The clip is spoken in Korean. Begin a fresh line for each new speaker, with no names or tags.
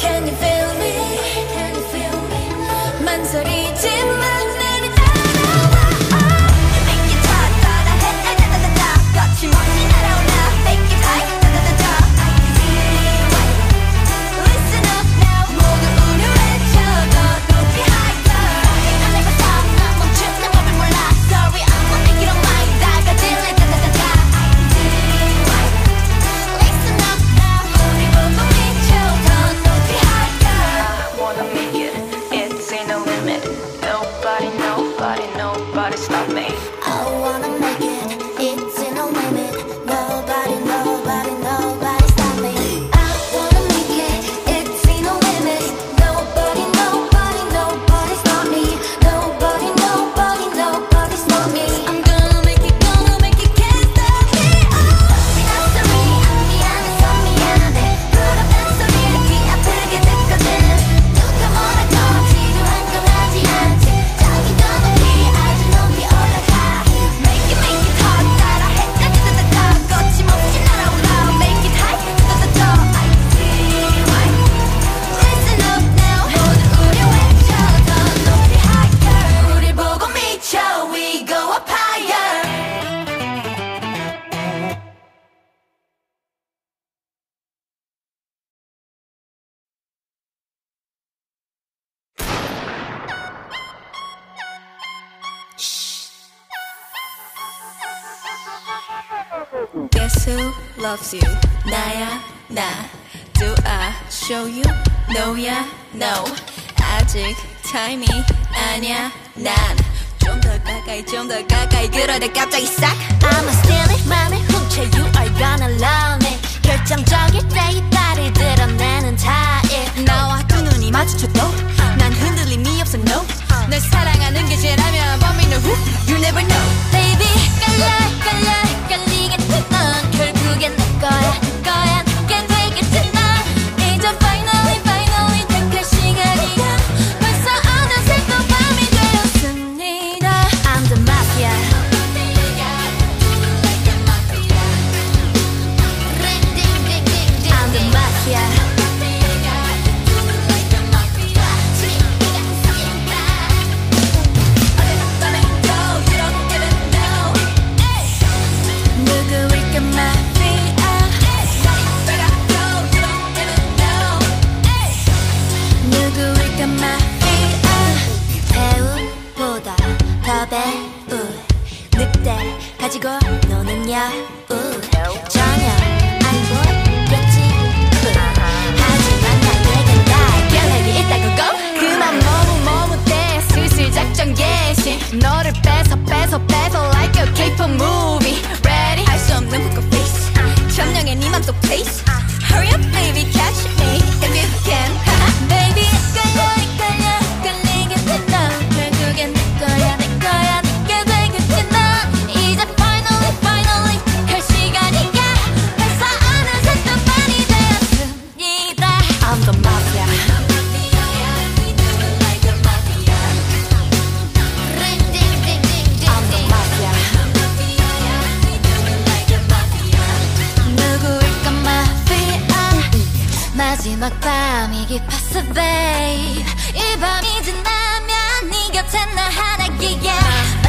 can you feel Sorry, Guess who loves you? 나야 나. Do I show you? No야 no. 아직 타이밍 아니야 난. 좀 더 가까이 좀 더 가까이 그러다 갑자기 싹.
I'm a steal it, 맘에 훔쳐 you are gonna love me. 결정적일 때이 딸을 들어내는 타입.
나와 두 눈이 마주쳐도 난 흔들림.
uh. 마지막 밤이 깊었어 babe. 이 밤이 지나면 네 곁에 나 하나 yeah